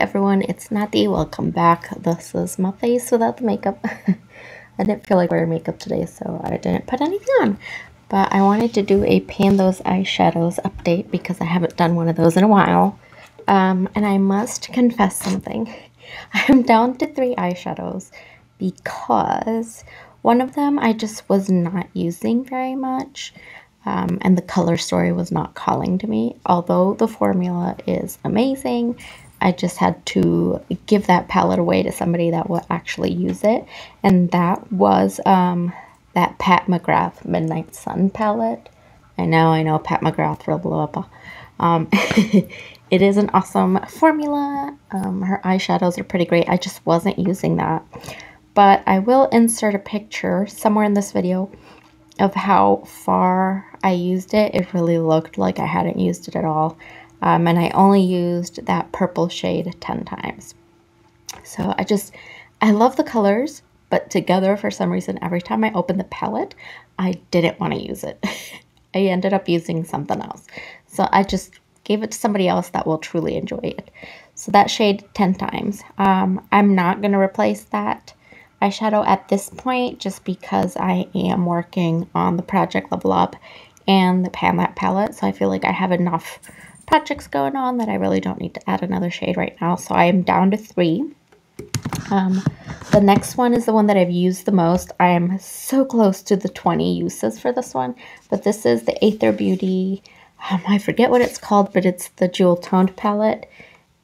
everyone, it's Naty. Welcome back. This is my face without the makeup. I didn't feel like wearing makeup today, so I didn't put anything on. But I wanted to do a Pan Those Eyeshadows update because I haven't done one of those in a while. Um, and I must confess something. I'm down to three eyeshadows because one of them I just was not using very much. Um, and the color story was not calling to me. Although the formula is amazing, I just had to give that palette away to somebody that will actually use it. And that was um, that Pat McGrath Midnight Sun palette. I know, I know, Pat McGrath will blow up. Um, it is an awesome formula. Um, her eyeshadows are pretty great. I just wasn't using that. But I will insert a picture somewhere in this video of how far I used it. It really looked like I hadn't used it at all. Um, and I only used that purple shade 10 times. So I just, I love the colors, but together for some reason, every time I opened the palette, I didn't want to use it. I ended up using something else. So I just gave it to somebody else that will truly enjoy it. So that shade 10 times. Um, I'm not going to replace that eyeshadow at this point just because I am working on the Project Level Up and the That palette. So I feel like I have enough projects going on that I really don't need to add another shade right now. So I am down to three. Um, the next one is the one that I've used the most. I am so close to the 20 uses for this one, but this is the Aether Beauty, um, I forget what it's called, but it's the Jewel Toned palette,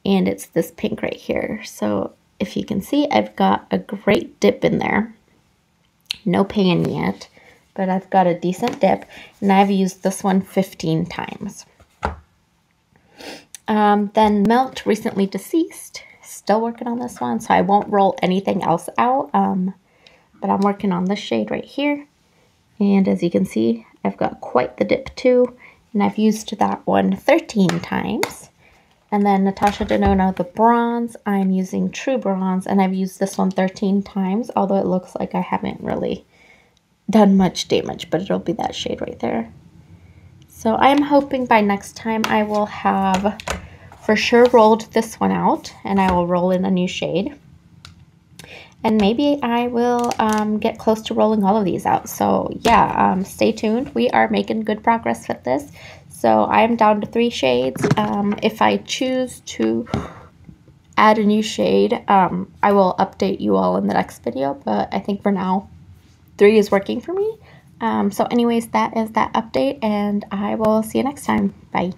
and it's this pink right here. So if you can see, I've got a great dip in there. No pan yet, but I've got a decent dip, and I've used this one 15 times. Um, then Melt, recently deceased. Still working on this one, so I won't roll anything else out. Um, but I'm working on this shade right here. And as you can see, I've got quite the dip too. And I've used that one 13 times. And then Natasha Denona, the bronze, I'm using True Bronze, and I've used this one 13 times, although it looks like I haven't really done much damage, but it'll be that shade right there. So I am hoping by next time I will have for sure rolled this one out, and I will roll in a new shade. And maybe I will um, get close to rolling all of these out. So yeah, um, stay tuned. We are making good progress with this. So I am down to three shades. Um, if I choose to add a new shade, um, I will update you all in the next video. But I think for now, three is working for me. Um, so anyways, that is that update, and I will see you next time. Bye.